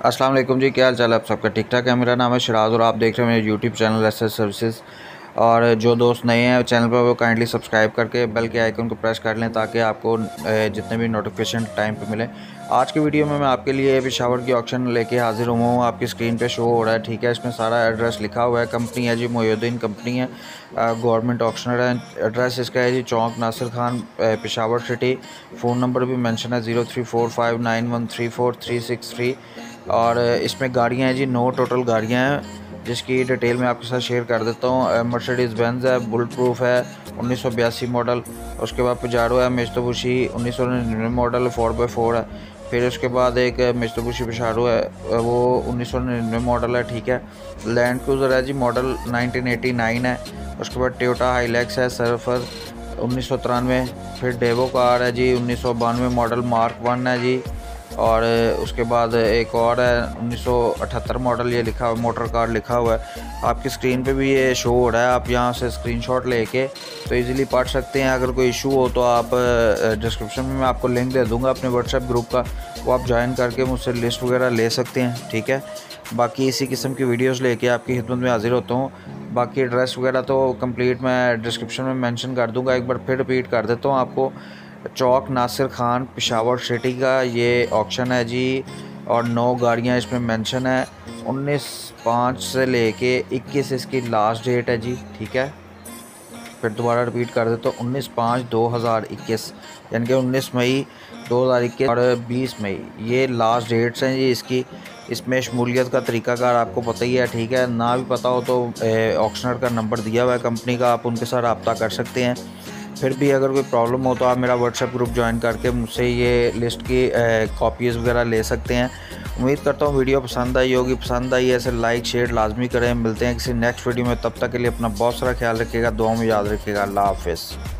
अस्सलाम वालेकुम जी, क्या हाल चाल है आप सबका? ठीक ठाक है? मेरा नाम है शराज और आप देख रहे हैं मेरे YouTube channel S S services और जो दोस्त नए हैं चैनल पर, वो काइंडली सब्सक्राइब करके बेल के आइकन को प्रेस कर लें ताकि आपको जितने भी नोटिफिकेशन टाइम पे मिले। आज की वीडियो में मैं आपके लिए पिशावर की ऑप्शन लेके हाजिर हुआ हूँ। आपकी स्क्रीन पे शो हो रहा है, ठीक है? इसमें सारा एड्रेस लिखा हुआ है। कंपनी है जी मोहुद्दीन कंपनी है। गवर्नमेंट ऑप्शनर है। एड्रेस इसका है जी, Chowk Nasir Khan Peshawar city phone number भी मैंशन है zero three four five nine one three four three six three और इसमें गाड़ियाँ हैं जी, नो टोटल गाड़ियाँ हैं, जिसकी डिटेल मैं आपके साथ शेयर कर देता हूँ। मर्सिडीज़ बेंज है बुलेट प्रूफ है, उन्नीस सौ बयासी मॉडल उसके बाद पजारो है मिस्तबुशी उन्नीस सौ मॉडल फोर बाई फोर है। फिर उसके बाद एक मिस्तबुशी पिशारो है वो उन्नीस सौ निन्यानवे मॉडल है, ठीक है। लैंड क्रूज़र है जी मॉडल 1989 है। उसके बाद टोयोटा हाईलैक्स है सरफर उन्नीस सौ तिरानवे। फिर डेवो कार है जी, उन्नीस सौ बानवे मॉडल मार्क वन है जी। और उसके बाद एक और है 1978 मॉडल ये लिखा हुआ मोटर कार लिखा हुआ है। आपकी स्क्रीन पे भी ये शो हो रहा है, आप यहाँ से स्क्रीनशॉट लेके तो इजीली पढ़ सकते हैं। अगर कोई इशू हो तो आप डिस्क्रिप्शन में मैं आपको लिंक दे दूँगा अपने व्हाट्सएप ग्रुप का, वो आप ज्वाइन करके मुझसे लिस्ट वगैरह ले सकते हैं, ठीक है? बाकी इसी किस्म की वीडियोज़ लेके आपकी खिदमत में हाजिर होता हूँ। बाकी एड्रेस वगैरह तो कंप्लीट मैं डिस्क्रिप्शन में मेंशन कर दूँगा, एक बार फिर रिपीट कर देता हूँ आपको। चौक नासिर खान, पिशावर सिटी का ये ऑक्शन है जी, और नौ गाड़ियाँ इसमें मेंशन है। उन्नीस पाँच से लेके इक्कीस इसकी लास्ट डेट है जी, ठीक है? फिर दोबारा रिपीट कर दे तो उन्नीस पाँच दो हज़ार इक्कीस, यानी कि उन्नीस मई दो हज़ार इक्कीस और बीस मई, ये लास्ट डेट्स हैं जी इसकी। इसमें शमूलियत का तरीकाकार आपको पता ही है, ठीक है? ना भी पता हो तो ऑक्शनर का नंबर दिया हुआ है कंपनी का, आप उनके साथ रबता कर सकते हैं। फिर भी अगर कोई प्रॉब्लम हो तो आप मेरा व्हाट्सएप ग्रुप ज्वाइन करके मुझसे ये लिस्ट की कॉपीज़ वगैरह ले सकते हैं। उम्मीद करता हूँ वीडियो पसंद आई होगी। पसंद आई ऐसे लाइक शेयर लाजमी करें। मिलते हैं किसी नेक्स्ट वीडियो में। तब तक के लिए अपना बहुत सारा ख्याल रखिएगा। दुआ में याद रखिएगा। अल्लाह हाफिज़।